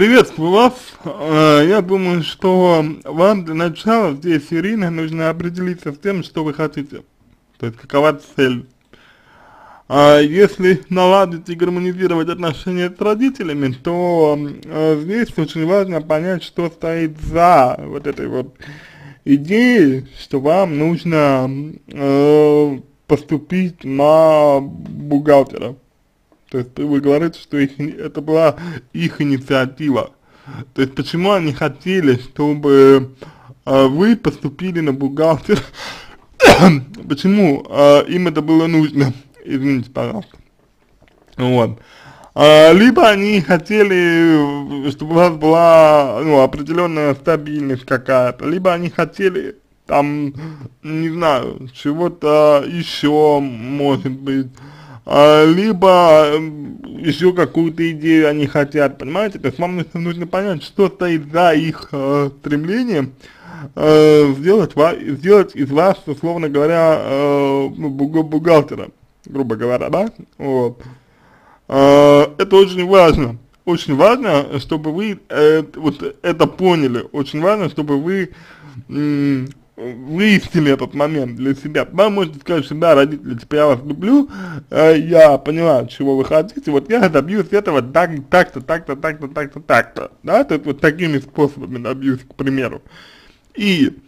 Приветствую вас. Э, я думаю, что вам для начала здесь, Ирина, нужно определиться с тем, что вы хотите. То есть, какова цель. А если наладить и гармонизировать отношения с родителями, то э, здесь очень важно понять, что стоит за вот этой вот идеей, что вам нужно э, поступить на бухгалтера. То есть вы говорите, что их, это была их инициатива. То есть почему они хотели, чтобы э, вы поступили на бухгалтер? почему э, им это было нужно? Извините, пожалуйста. Вот. А, либо они хотели, чтобы у вас была ну, определенная стабильность какая-то, либо они хотели там, не знаю, чего-то еще, может быть, либо еще какую-то идею они хотят, понимаете? То есть вам нужно, понять, что стоит за их э, стремлением э, сделать, сделать из вас, условно говоря, э, ну, бухгалтера, грубо говоря, да? Вот. Э, это очень важно. Очень важно, чтобы вы э, вот это поняли. Очень важно, чтобы вы выяснили этот момент для себя. Вам можете сказать, что да, родители, типа, я вас люблю, э, я понимаю, чего вы хотите, вот я добьюсь этого так, так-то, так-то, так-то, так-то, так-то, да, то есть вот такими способами добьюсь, к примеру. И,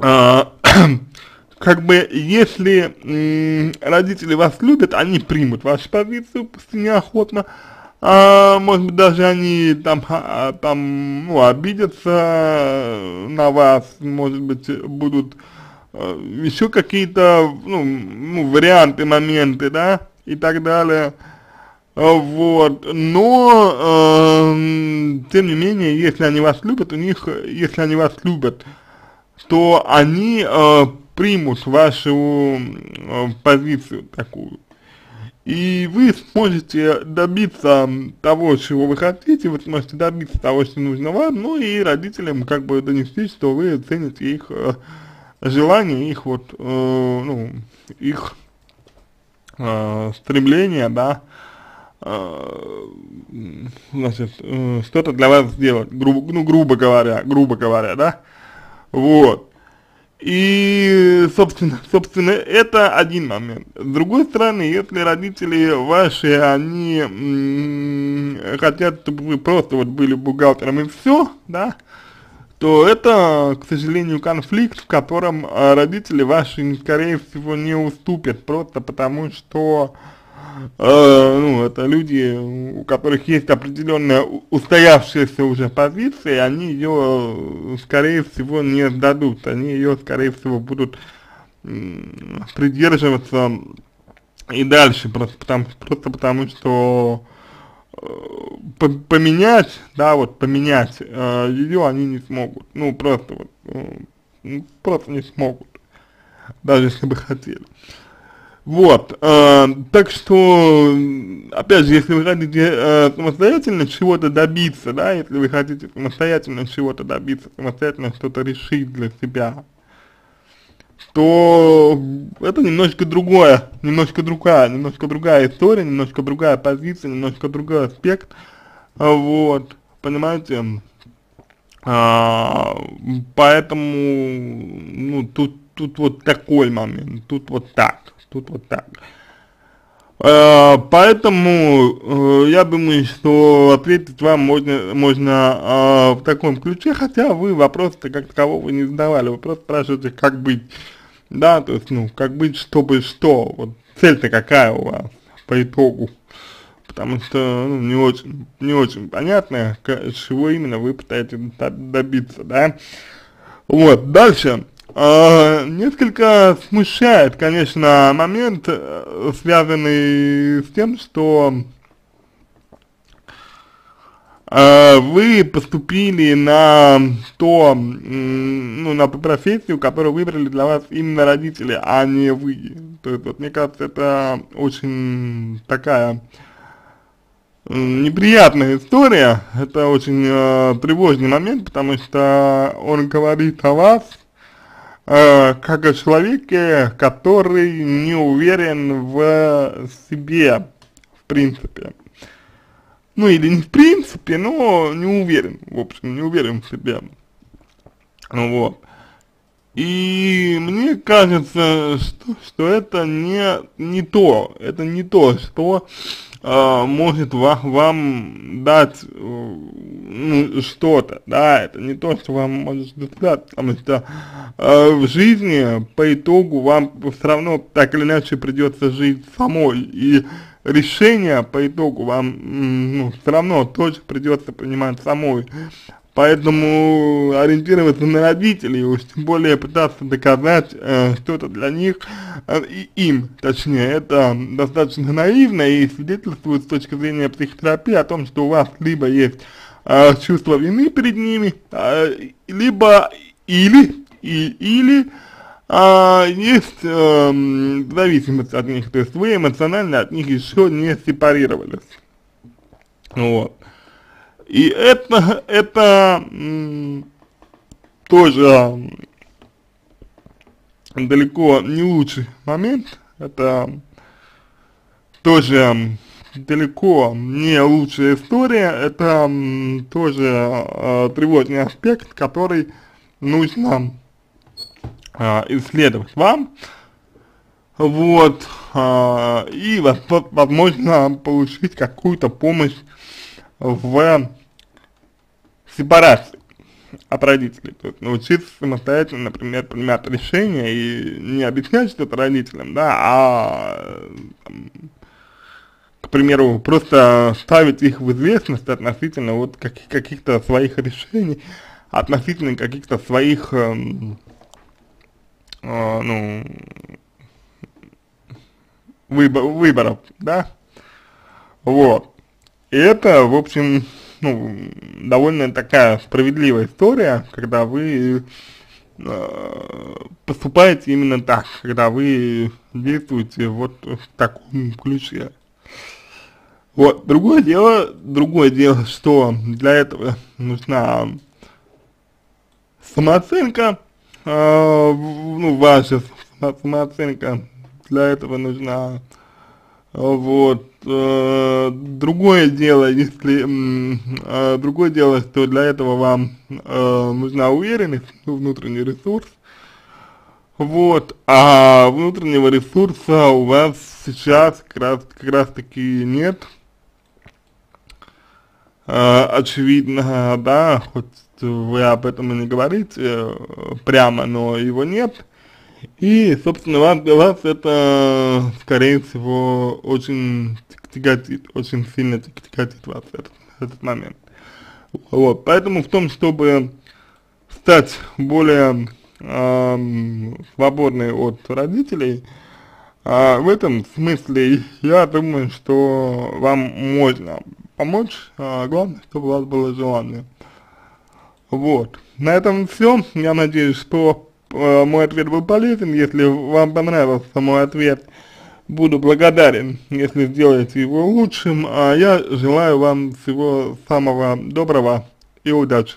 э, как бы, если родители вас любят, они примут вашу позицию, неохотно, а, может быть, даже они там, а, там, ну, обидятся на вас, может быть, будут а, еще какие-то, ну, ну, варианты, моменты, да, и так далее. Вот, но, э, тем не менее, если они вас любят, у них, если они вас любят, то они э, примут вашу э, позицию такую и вы сможете добиться того, чего вы хотите, вы сможете добиться того, что нужно вам, ну и родителям как бы донести, что вы цените их э, желания, их вот, э, ну, их э, стремления, да, э, значит, э, что-то для вас сделать, грубо, ну, грубо говоря, грубо говоря, да, вот. И, собственно, собственно, это один момент. С другой стороны, если родители ваши, они хотят, чтобы вы просто вот были бухгалтером и все, да, то это, к сожалению, конфликт, в котором а, родители ваши, скорее всего, не уступят, просто потому что э, ну, это люди, у которых есть определенная устоявшаяся уже позиция, они ее, скорее всего, не сдадут, они ее, скорее всего, будут придерживаться и дальше, просто потому, просто потому что э, поменять, да, вот поменять э, ее они не смогут, ну просто вот, э, просто не смогут, даже если бы хотели. Вот, э, так что, опять же, если вы хотите э, самостоятельно чего-то добиться, да, если вы хотите самостоятельно чего-то добиться, самостоятельно что-то решить для себя, то это немножко другое, немножко другая, немножко другая история, немножко другая позиция, немножко другой аспект, вот, понимаете, а, поэтому, ну, тут, тут вот такой момент, тут вот так тут вот так. Э, поэтому э, я думаю, что ответить вам можно, можно э, в таком ключе, хотя вы вопрос-то как такового не задавали, вы просто спрашиваете, как быть, да, то есть, ну, как быть, чтобы что, вот цель-то какая у вас по итогу, потому что, ну, не очень, не очень понятно, чего именно вы пытаетесь добиться, да. Вот, дальше, Uh, несколько смущает, конечно, момент, э, связанный с тем, что uh, вы поступили на то, ну, на ту профессию, которую выбрали для вас именно родители, а не вы. То есть, вот, мне кажется, это очень такая неприятная история, это очень uh, тревожный момент, потому что он говорит о вас, э, как о человеке, который не уверен в себе, в принципе. ну или не в принципе, но не уверен, в общем, не уверен в себе, ну вот. И мне кажется, что, что это не, не то, это не то, что э, может ва вам дать э, ну, что-то, да, это не то, что вам может дать, потому что э, в жизни по итогу вам все равно так или иначе придется жить самой, и решение по итогу вам, ну, все равно тоже придется принимать самой. Поэтому ориентироваться на родителей, уж тем более пытаться доказать э, что-то для них, э, и им, точнее, это достаточно наивно и свидетельствует с точки зрения психотерапии о том, что у вас либо есть э, чувство вины перед ними, э, либо или, и, или э, есть э, зависимость от них, то есть вы эмоционально от них еще не сепарировались. Вот. И это, это тоже далеко не лучший момент, это тоже далеко не лучшая история, это тоже э, тревожный аспект, который нужно э, исследовать вам, вот, э, и возможно получить какую-то помощь в сепарации от родителей, то есть научиться самостоятельно, например, принимать решения и не объяснять что-то родителям, да, а, там, к примеру, просто ставить их в известность относительно вот каких- каких-то своих решений, относительно каких-то своих, э, э, ну, выбор, выборов, да, вот. И это, в общем, ну, довольно такая справедливая история, когда вы э, поступаете именно так, когда вы действуете вот в таком ключе. Вот, другое дело, другое дело, что для этого нужна самооценка, э, ну, ваша самооценка, для этого нужна вот. Э, другое дело, если э, другое дело, что для этого вам э, нужна уверенность, ну, внутренний ресурс. Вот, а внутреннего ресурса у вас сейчас как раз, как раз таки нет. Э, очевидно, да, хоть вы об этом и не говорите прямо, но его нет. И, собственно, вас, для вас это, скорее всего, очень тяготит, очень сильно тяготит вас этот, этот момент. Вот, поэтому в том, чтобы стать более э, свободной от родителей, э, в этом смысле я думаю, что вам можно помочь, э, главное, чтобы у вас было желание. Вот, на этом все, я надеюсь, что мой ответ был полезен. Если вам понравился мой ответ, буду благодарен, если сделаете его лучшим. А я желаю вам всего самого доброго и удачи.